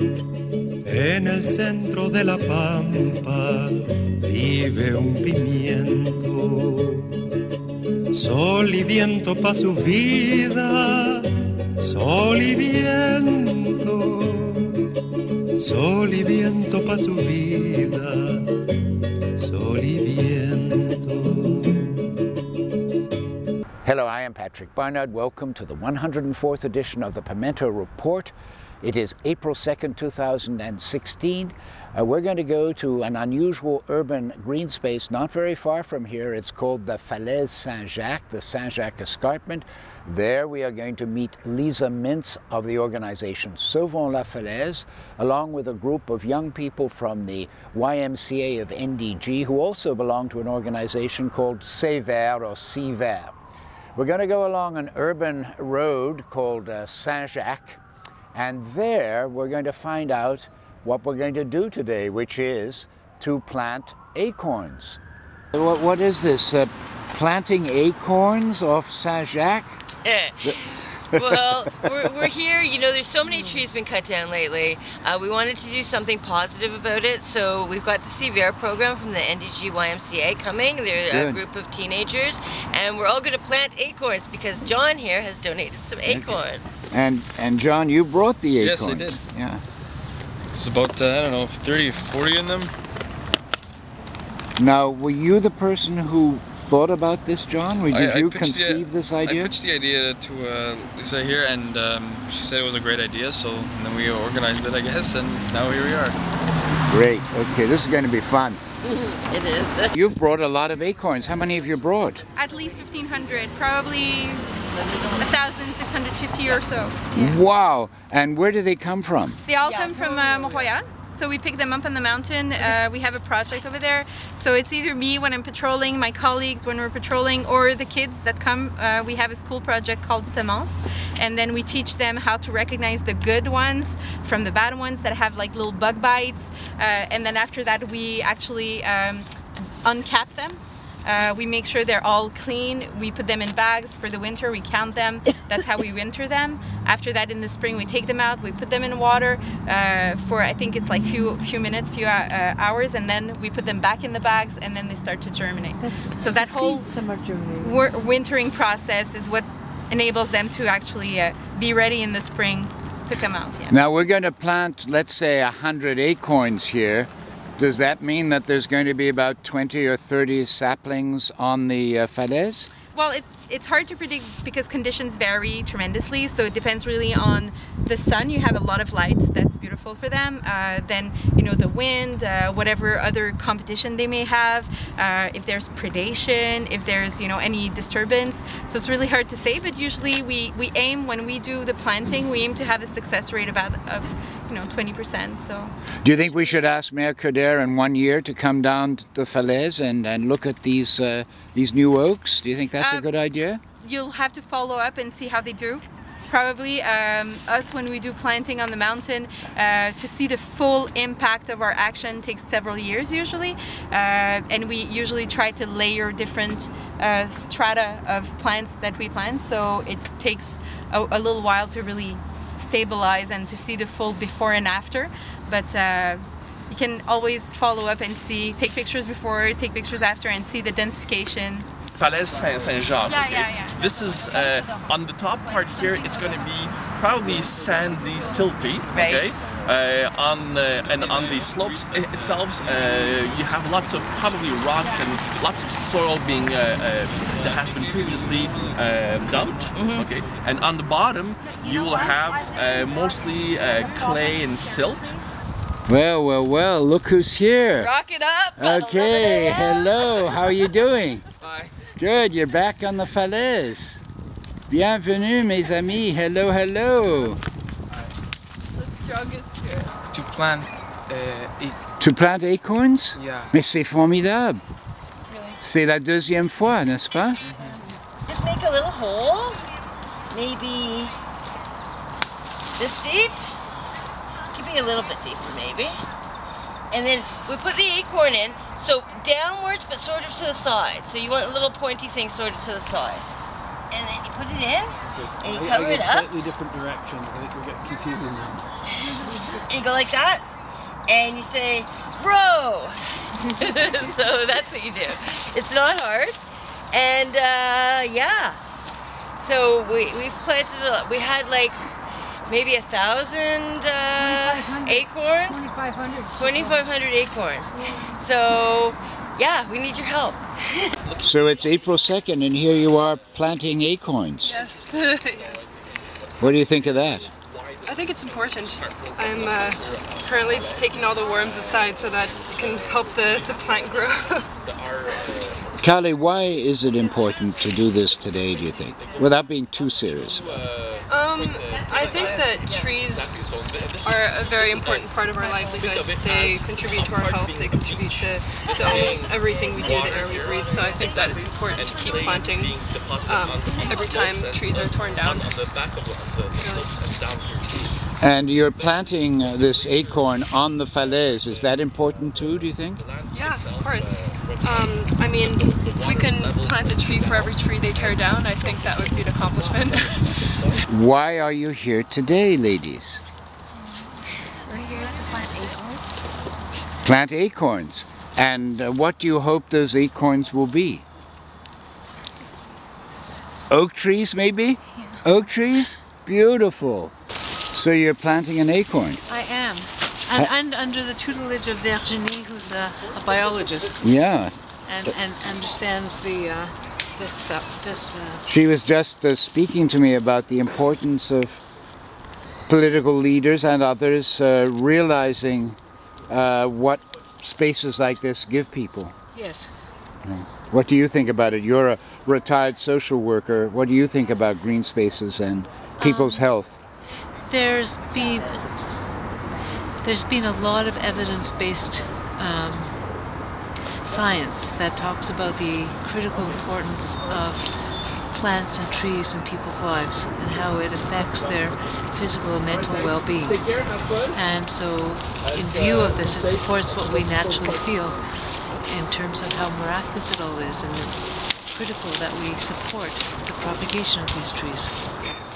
En el centro de la pampa vive un pimiento. Sol y viento pa' su vida, sol y viento. Sol y viento pa' su vida, sol y viento. Hello, I am Patrick Barnard. Welcome to the 104th edition of the Pimento Report. It is April 2nd, 2016. Uh, we're going to go to an unusual urban green space not very far from here. It's called the Falaise Saint-Jacques, the Saint-Jacques Escarpment. There we are going to meet Lisa Mintz of the organization Sauvons la Falaise, along with a group of young people from the YMCA of NDG who also belong to an organization called C-Vert or C-Vert. We're going to go along an urban road called uh, Saint-Jacques and there we're going to find out what we're going to do today, which is to plant acorns. What, what is this? Uh, planting acorns off Saint-Jacques? Well, we're, we're here. You know, there's so many trees been cut down lately. Uh, we wanted to do something positive about it, so we've got the C-Vert program from the NDG YMCA coming. They're Good. a group of teenagers, and we're all going to plant acorns because John here has donated some acorns. And and John, you brought the acorns. Yes, acorns. I did. Yeah. It's about, uh, I don't know, 30, 40 in them. Now, were you the person who thought about this, John? Or did I- I you pitched the- conceive this I idea? pitched the idea to uh, Lisa here, and um, she said it was a great idea, so and then we organized it, I guess, and now here we are. Great. Okay, this is going to be fun. It is. You've brought a lot of acorns. How many have you brought? At least 1,500, probably 1,650 or so. Wow. And where do they come from? They all come from uh, Mont-Royal. So we pick them up on the mountain. Uh, we have a project over there. So it's either me when I'm patrolling, my colleagues when we're patrolling, or the kids that come. Uh, we have a school project called Semence, and then we teach them how to recognize the good ones from the bad ones that have like little bug bites. Uh, and then after that, we actually um, uncap them. Uh, we make sure they're all clean. We put them in bags for the winter. We count them. That's how we winter them. After that, in the spring, we take them out. We put them in water uh, for I think it's like few few minutes, few uh, hours, and then we put them back in the bags, and then they start to germinate. That's, so that whole wor- wintering process is what enables them to actually uh, be ready in the spring to come out. Yeah. Now we're going to plant, let's say, a 100 acorns here. Does that mean that there's going to be about 20 or 30 saplings on the uh, falaise? Well, it's it's hard to predict because conditions vary tremendously. So it depends really on the sun. You have a lot of light that's beautiful for them. Uh, then you know the wind, uh, whatever other competition they may have. Uh, if there's predation, if there's you know any disturbance. So it's really hard to say. But usually we we aim when we do the planting, we aim to have a success rate about of you know 20%. So. Do you think we should ask Mayor Coderre in one year to come down to the falaise and, and look at these uh, these new oaks? Do you think that's a Um, good idea? you'll have to follow up and see how they do. Probably um, us when we do planting on the mountain uh, to see the full impact of our action takes several years usually, uh, and we usually try to layer different uh, strata of plants that we plant. So it takes a, a little while to really stabilize and to see the full before and after. But uh, you can always follow up and see, take pictures before, take pictures after, and see the densification Falaise Saint Saint Jacques. Yeah, okay? yeah, yeah. This is uh, on the top part here. It's going to be probably sandy, silty. Right. Okay. Uh, on uh, and on the slopes i- itself, uh, you have lots of probably rocks and lots of soil being uh, uh, that has been previously uh, dumped. Mm-hmm. Okay. And on the bottom, you will have uh, mostly uh, clay and silt. Well, well, well, look who's here. Rock it up! Okay, hello, how are you doing? Hi. Good, you're back on the falaise. Bienvenue, mes amis. Hello, hello. To plant uh. To plant acorns? Yeah. Mais c'est formidable. Really? C'est la deuxième fois, n'est-ce pas? Just make a little hole, maybe this deep. Give me a little bit deeper, maybe. And then we put the acorn in, so downwards, but sort of to the side. So you want a little pointy thing sort of to the side. And then you put it in, and you cover it up. Slightly different directions. I think we're getting confusing now. And you go like that, and you say, bro. so that's what you do. It's not hard. And uh, yeah. So we, we've planted, a, lot. we had like maybe a thousand uh, acorns. 2,500. 2,500 acorns. So yeah, we need your help. So it's April 2nd, and here you are planting acorns. Yes, yes. What do you think of that? I think it's important. I'm uh, currently just taking all the worms aside so that it can help the, the plant grow. Callie, why is it important to do this today, do you think? Without being too serious. I think that trees are a very important part of our livelihood. They contribute to our health, they contribute to, to almost everything we do, the air we breathe. So I think that it's important to keep planting um, every time trees are torn down. And you're planting uh, this acorn on the falaise. Is that important too, do you think? Yeah, of course. Um, I mean, if we can plant a tree for every tree they tear down, I think that would be an accomplishment. Why are you here today, ladies? We're here to plant acorns. Plant acorns. And uh, what do you hope those acorns will be? Oak trees, maybe? Oak trees? Beautiful. So you're planting an acorn. I am. And, and under the tutelage of Virginie, who's a, a biologist Yeah. and, and understands the uh, this stuff. This uh, She was just uh, speaking to me about the importance of political leaders and others uh, realizing uh, what spaces like this give people. yes. What do you think about it? You're a retired social worker. What do you think about green spaces and people's health? There's been there's been a lot of evidence-based um, science that talks about the critical importance of plants and trees in people's lives and how it affects their physical and mental well-being. And so, in view of this, it supports what we naturally feel in terms of how miraculous it all is, and it's critical that we support the propagation of these trees.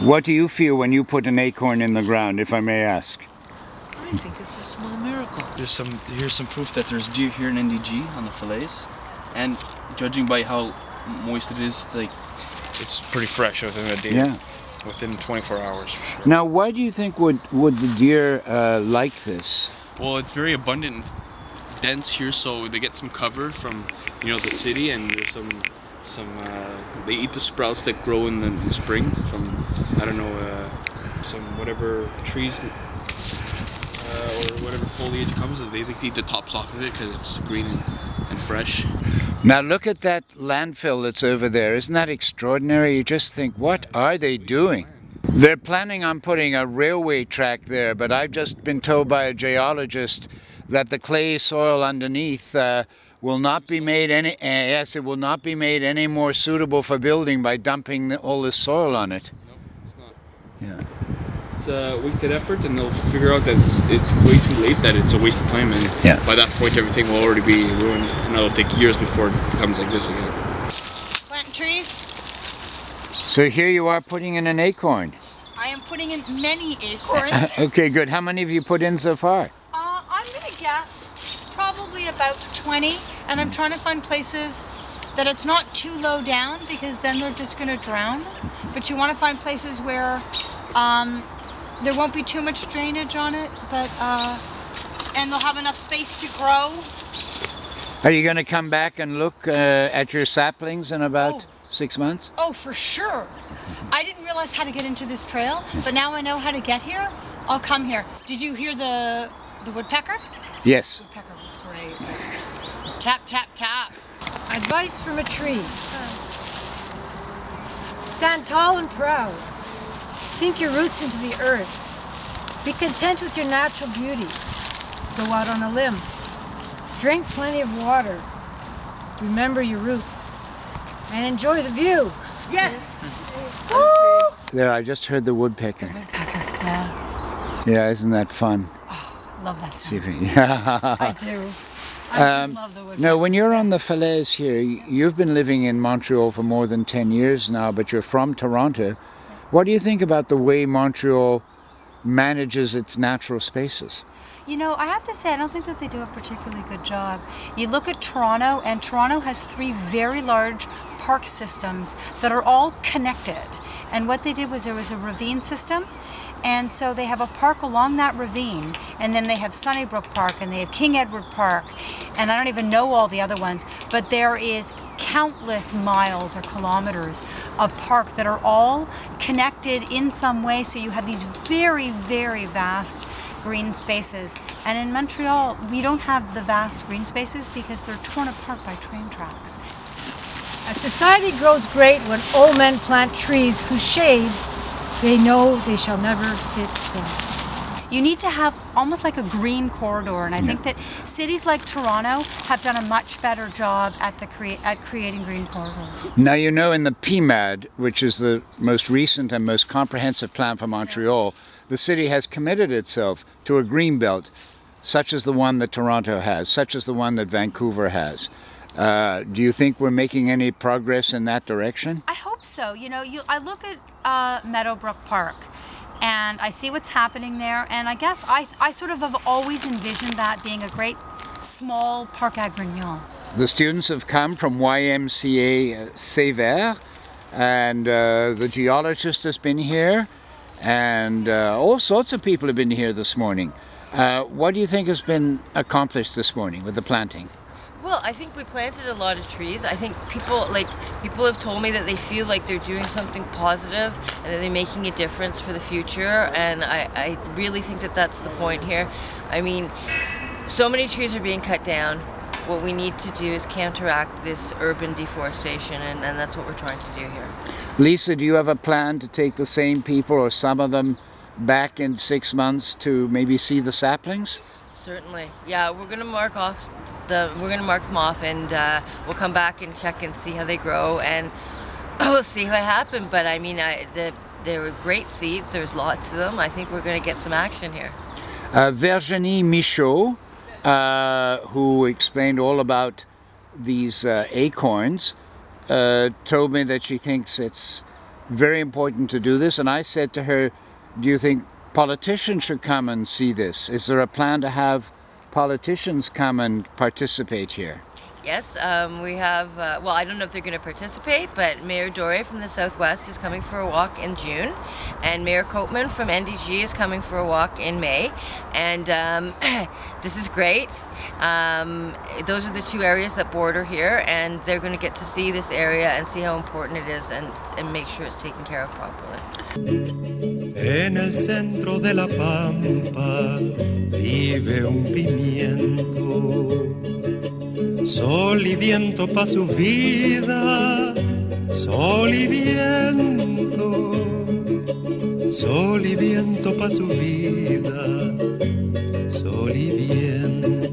What do you feel when you put an acorn in the ground, if I may ask? I think it's a small miracle. There's some here's some proof that there's deer here in NDG on the falaise, and judging by how moist it is, like it's pretty fresh within a day. Yeah. Within 24 hours for sure. Now, why do you think would would the deer uh, like this? Well, it's very abundant and dense here, so they get some cover from you know the city, and there's some some uh, they eat the sprouts that grow in the, in the spring from I don't know uh, some whatever trees or whatever foliage comes. They, they eat the tops off of it because it's green and, and fresh. Now, look at that landfill that's over there. Isn't that extraordinary? You just think, what are they doing? They're planning on putting a railway track there, but I've just been told by a geologist that the clay soil underneath uh, will not be made any. Uh, yes, it will not be made any more suitable for building by dumping the, all this soil on it. No, It's not. Yeah. It's a wasted effort, and they'll figure out that it's, it's way too late, that it's a waste of time, and Yeah. by that point everything will already be ruined, and it'll take years before it becomes like this again. Planting trees. So here you are putting in an acorn. I am putting in many acorns. okay, good. How many have you put in so far? Uh, I'm gonna guess probably about 20, and I'm trying to find places that it's not too low down because then they're just gonna drown. But you want to find places where um, there won't be too much drainage on it, but uh, and they'll have enough space to grow. Are you going to come back and look uh, at your saplings in about six months? Oh, for sure. I didn't realize how to get into this trail, but now I know how to get here. I'll come here. Did you hear the the woodpecker? Yes. Woodpecker was great. Tap tap tap. Advice from a tree. Stand tall and proud. Sink your roots into the earth. Be content with your natural beauty. Go out on a limb. Drink plenty of water. Remember your roots. And enjoy the view. Yes. There, I just heard the woodpecker. Yeah. Yeah, isn't that fun? Love that sound. Yeah. I do. I Um, love the woodpecker. No, when you're on the falaise here, you've been living in Montreal for more than 10 years now, but you're from Toronto. What do you think about the way Montreal manages its natural spaces? You know, I have to say, I don't think that they do a particularly good job. You look at Toronto, and Toronto has three very large park systems that are all connected. And what they did was there was a ravine system, and so they have a park along that ravine, and then they have Sunnybrook Park, and they have King Edward Park, and I don't even know all the other ones, but there is countless miles or kilometers of park that are all connected in some way, so you have these very, very vast green spaces. And in Montreal, we don't have the vast green spaces because they're torn apart by train tracks. A society grows great when old men plant trees whose shade they know they shall never sit in. You need to have almost like a green corridor, and I think that cities like Toronto have done a much better job at the crea- at creating green corridors. Now, you know, in the PMAD, which is the most recent and most comprehensive plan for Montreal, the city has committed itself to a green belt, such as the one that Toronto has, such as the one that Vancouver has. Uh, do you think we're making any progress in that direction? I hope so. You know, you I look at uh, Meadowbrook Park, and I see what's happening there, and I guess I I sort of have always envisioned that being a great small parc Angrignon. The students have come from YMCA C-Vert, and uh, the geologist has been here, and uh, all sorts of people have been here this morning. Uh, what do you think has been accomplished this morning with the planting? Well, I think we planted a lot of trees. I think people like people have told me that they feel like they're doing something positive and that they're making a difference for the future. And I, I really think that that's the point here. I mean, so many trees are being cut down. What we need to do is counteract this urban deforestation, and, and that's what we're trying to do here. Lisa, do you have a plan to take the same people or some of them back in six months to maybe see the saplings? Certainly, yeah. We're gonna mark off the. We're gonna mark them off, and uh, we'll come back and check and see how they grow, and we'll see what happened. But I mean, I, the, they were great seeds. There's lots of them. I think we're gonna get some action here. Uh, Virginie Michaud, uh, who explained all about these uh, acorns, uh, told me that she thinks it's very important to do this. And I said to her, Do you think politicians should come and see this? Is there a plan to have politicians come and participate here? Yes, um, we have. Uh, well, I don't know if they're going to participate, but Mayor Dorais from the Southwest is coming for a walk in June, and Mayor Copeman from NDG is coming for a walk in May, and um, this is great. Um, those are the two areas that border here, and they're going to get to see this area and see how important it is, and, and make sure it's taken care of properly. En el centro de la pampa vive un pimiento. Sol y viento pa' su vida, sol y viento, sol y viento pa' su vida, sol y viento.